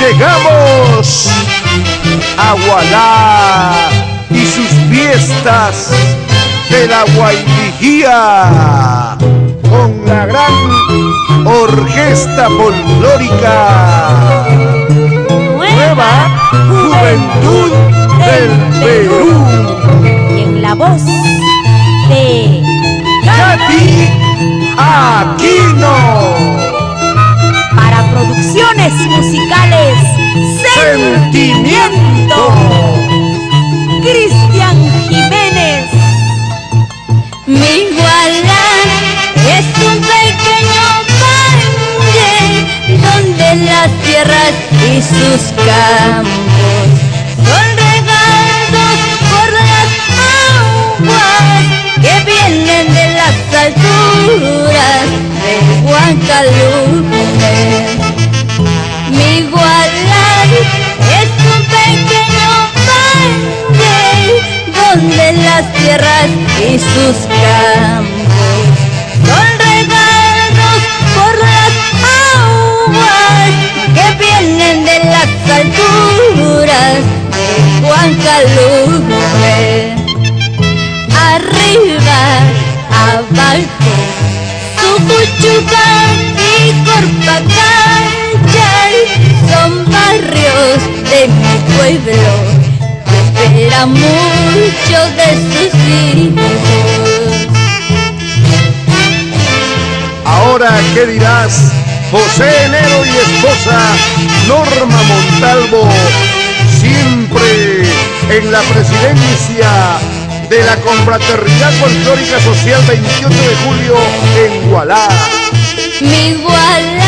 llegamos a Gualá y sus fiestas de la Guainijía con la gran orquesta folclórica. Nueva Juventud del Perú. Y en la voz de Katy Aquino musicales. Sentimiento. Cristian Jiménez. Mi Gualán es un pequeño valle donde las tierras y sus campos son regados por las aguas que vienen de las alturas del Huancalute. Las tierras y sus campos son regados por las aguas que vienen de las alturas de Huancalute. Arriba, abajo, Sucuchuca y Corpacayay son barrios de mi pueblo que esperan mucho de sus hijos. Ahora, ¿qué dirás? José Enero y esposa Norma Montalvo, siempre en la presidencia de la Confraternidad Folclórica Social 28 de julio en Gualá. Mi Gualá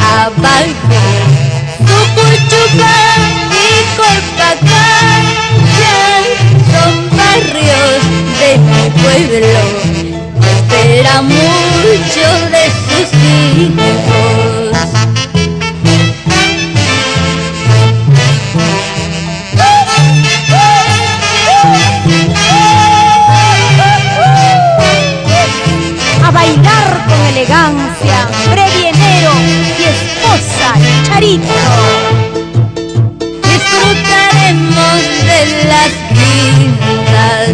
Abajo, Tucuchuca y Corpacaya son barrios de mi pueblo espera mucho de sus hijos. a bailar con elegancia Disfrutaremos de las quintas,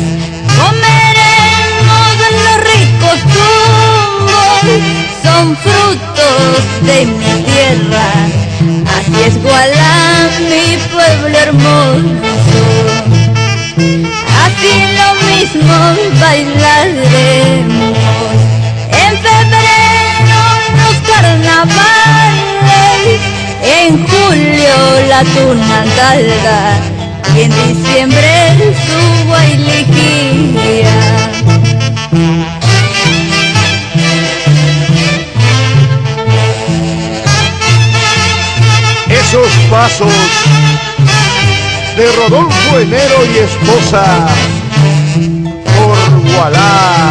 comeremos los ricos tumbos, son frutos de mi tierra. Así es Gualá, mi pueblo hermoso. Así lo mismo bailaremos. En febrero los carnavales, la tunandalga y en diciembre su guaylijía. Esos pasos de Rodolfo Enero y esposa por Gualá.